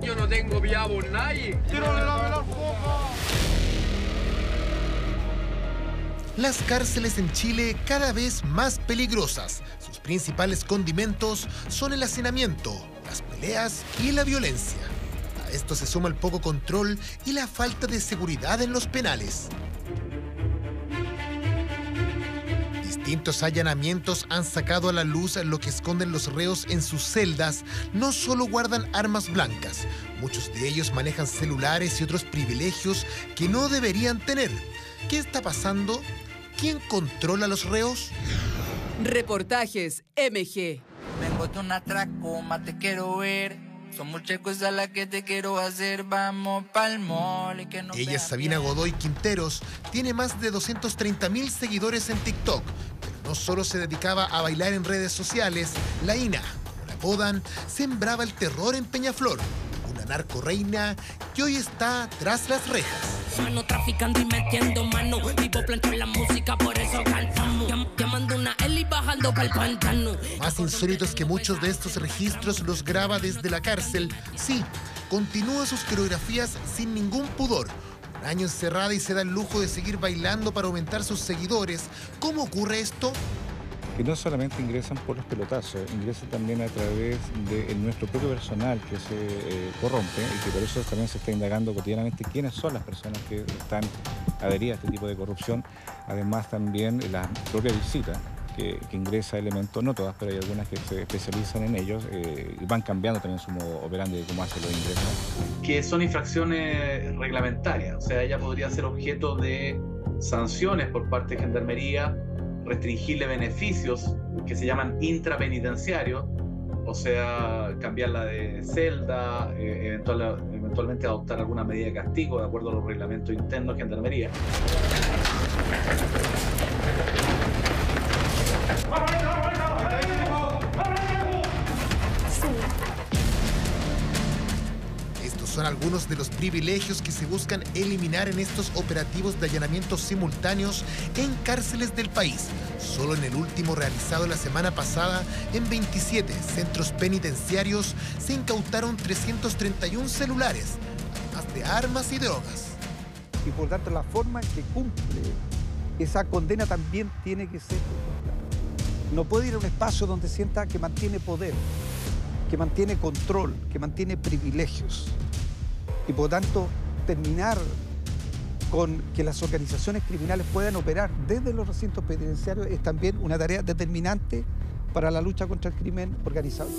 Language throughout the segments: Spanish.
Yo no tengo viabo nadie. ¡Tírale la vela al Las cárceles en Chile cada vez más peligrosas. Sus principales condimentos son el hacinamiento, las peleas y la violencia. A esto se suma el poco control y la falta de seguridad en los penales. Distintos allanamientos han sacado a la luz lo que esconden los reos en sus celdas. No solo guardan armas blancas, muchos de ellos manejan celulares y otros privilegios que no deberían tener. ¿Qué está pasando? ¿Quién controla a los reos? Reportajes MG. Vengo de un atraco, más te quiero ver. Son muchas cosas las que te quiero hacer. Vamos pa'l mall que no Ella es Sabina Godoy Quinteros. Tiene más de 230 mil seguidores en TikTok. Pero no solo se dedicaba a bailar en redes sociales. La Ina, como la apodan, sembraba el terror en Peñaflor. Una narco reina que hoy está tras las rejas. Mano traficando y metiendo mano. La música, por eso bajando. Más insólito es que muchos de estos registros los graba desde la cárcel. Sí, continúa sus coreografías sin ningún pudor. Año encerrada y se da el lujo de seguir bailando para aumentar sus seguidores. ¿Cómo ocurre esto? Que no solamente ingresan por los pelotazos, ingresan también a través de nuestro propio personal que se eh, corrompe y que por eso también se está indagando cotidianamente quiénes son las personas que están adheridas a este tipo de corrupción. Además también la propia visita que, ingresa elementos, no todas, pero hay algunas que se especializan en ellos eh, y van cambiando también su modo operandi de cómo hacen los ingresos. que son infracciones reglamentarias, o sea, ella podría ser objeto de sanciones por parte de Gendarmería, restringirle beneficios que se llaman intrapenitenciarios, o sea, cambiarla de celda, eh, eventual- eventualmente adoptar alguna medida de castigo de acuerdo a los reglamentos internos de Gendarmería. Algunos de los privilegios que se buscan eliminar en estos operativos de allanamientos simultáneos en cárceles del país. Solo en el último realizado la semana pasada, en 27 centros penitenciarios se incautaron 331 celulares, además de armas y drogas. y por tanto la forma en que cumple esa condena también tiene que ser. No puede ir a un espacio donde sienta que mantiene poder, que mantiene control, que mantiene privilegios. Y por tanto, terminar con que las organizaciones criminales puedan operar desde los recintos penitenciarios es también una tarea determinante para la lucha contra el crimen organizado.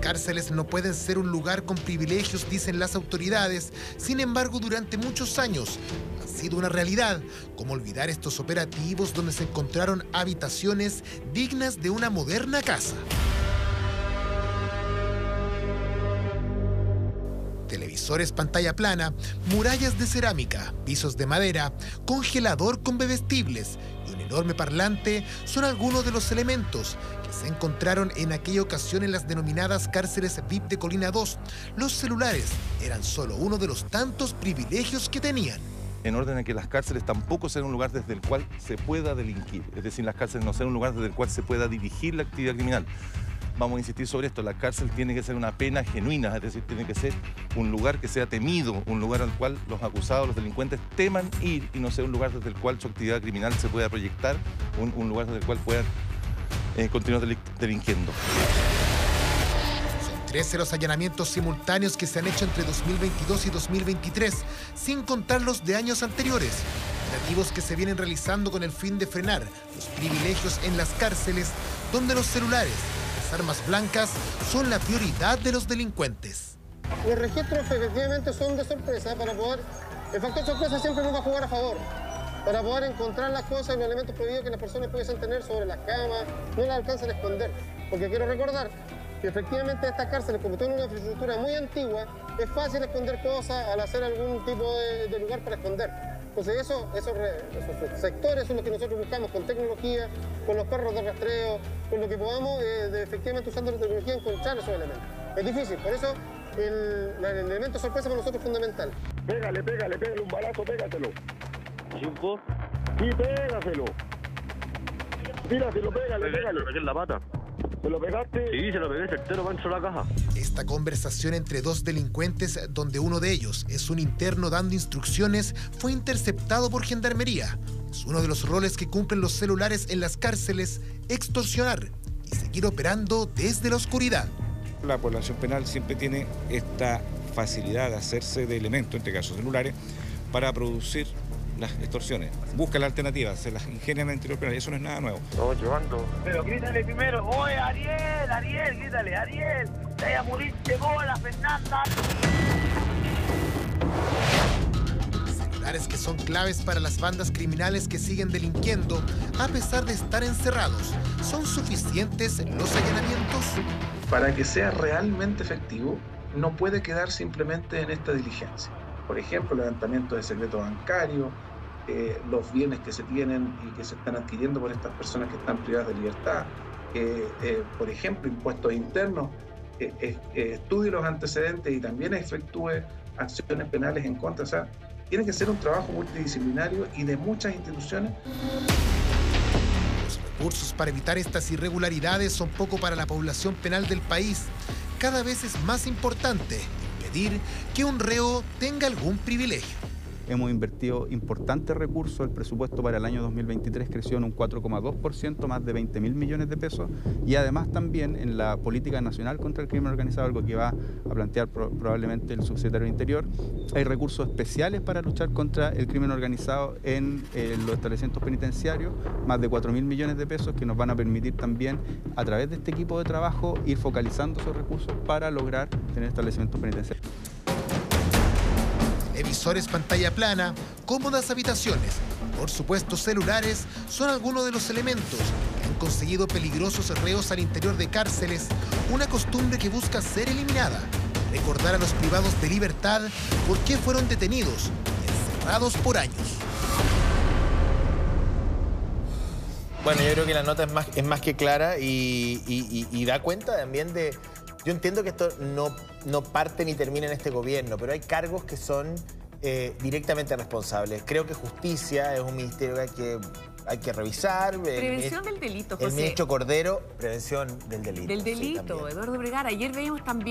Cárceles no pueden ser un lugar con privilegios, dicen las autoridades. Sin embargo, durante muchos años ha sido una realidad. ¿Cómo olvidar estos operativos donde se encontraron habitaciones dignas de una moderna casa? Televisores pantalla plana, murallas de cerámica, pisos de madera, congelador con bebestibles y un enorme parlante son algunos de los elementos que se encontraron en aquella ocasión en las denominadas cárceles VIP de Colina 2. Los celulares eran solo uno de los tantos privilegios que tenían. en orden a que las cárceles tampoco sean un lugar desde el cual se pueda delinquir. Es decir, las cárceles no sean un lugar desde el cual se pueda dirigir la actividad criminal. Vamos a insistir sobre esto, la cárcel tiene que ser una pena genuina, es decir, tiene que ser un lugar que sea temido, un lugar al cual los acusados, los delincuentes teman ir y no sea un lugar desde el cual su actividad criminal se pueda proyectar, un, lugar desde el cual puedan eh, continuar delin- delinquiendo. Son 13 los allanamientos simultáneos que se han hecho entre 2022 y 2023, sin contar los de años anteriores. Que se vienen realizando con el fin de frenar los privilegios en las cárceles, donde los celulares las armas blancas son la prioridad de los delincuentes. Los registros efectivamente son de sorpresa para poder... El factor sorpresa siempre nos va a jugar a favor. Para poder encontrar las cosas y los elementos prohibidos que las personas pudiesen tener sobre las camas, no las alcanzan a esconder. Porque quiero recordar que efectivamente estas cárceles, como tienen una infraestructura muy antigua, es fácil esconder cosas al hacer algún tipo de, de lugar para esconder. Entonces eso, esos, esos sectores son los que nosotros buscamos con tecnología, con los perros de rastreo, con lo que podamos, eh, de, efectivamente usando la tecnología, encontrar esos elementos. Es difícil, por eso el, el elemento sorpresa para nosotros es fundamental. Pégale, pégale, pégale un balazo, pégatelo. ¿Cinco? Sí, pégaselo. Tíraselo, pégale, pégale. en la pata. ¿Me lo pegaste? Sí, se lo pegué certero para dentro de la caja. Esta conversación entre dos delincuentes, donde uno de ellos es un interno dando instrucciones, fue interceptado por Gendarmería. Es uno de los roles que cumplen los celulares en las cárceles, extorsionar y seguir operando desde la oscuridad. La población penal siempre tiene esta facilidad de hacerse de elementos, en este caso celulares, para producir las extorsiones. Busca la alternativa, se las ingenia en el interior penal, y eso no es nada nuevo. No, llevando. Pero grítale primero, oye Ariel, Ariel, grítale, Ariel, te vaya a morir de bola, Fernanda. Celulares que son claves para las bandas criminales que siguen delinquiendo, a pesar de estar encerrados. ¿Son suficientes los allanamientos? Para que sea realmente efectivo, no puede quedar simplemente en esta diligencia. Por ejemplo, levantamiento de secreto bancario, eh, los bienes que se tienen y que se están adquiriendo por estas personas que están privadas de libertad, eh, eh, por ejemplo, impuestos internos, eh, estudie los antecedentes y también efectúe acciones penales en contra. O sea, tiene que ser un trabajo multidisciplinario y de muchas instituciones. Los recursos para evitar estas irregularidades son poco para la población penal del país. Cada vez es más importante que un reo tenga algún privilegio. Hemos invertido importantes recursos, el presupuesto para el año 2023 creció en un 4,2%, más de 20 mil millones de pesos, y además también en la política nacional contra el crimen organizado, algo que va a plantear pro- probablemente el subsecretario Interior, hay recursos especiales para luchar contra el crimen organizado en eh, los establecimientos penitenciarios, más de 4 mil millones de pesos que nos van a permitir también, a través de este equipo de trabajo, ir focalizando esos recursos para lograr tener establecimientos penitenciarios. Televisores pantalla plana, cómodas habitaciones, por supuesto celulares, son algunos de los elementos que han conseguido peligrosos reos al interior de cárceles, una costumbre que busca ser eliminada. Recordar a los privados de libertad por qué fueron detenidos y encerrados por años. Bueno, yo creo que la nota es más, es más que clara y, y- da cuenta también de... Yo entiendo que esto no, no parte ni termina en este gobierno, pero hay cargos que son eh, directamente responsables. Creo que justicia es un ministerio que hay que, hay que revisar. El Prevención del delito, El José. ministro Cordero, prevención del delito. Del delito. Eduardo Bregar. Ayer veíamos también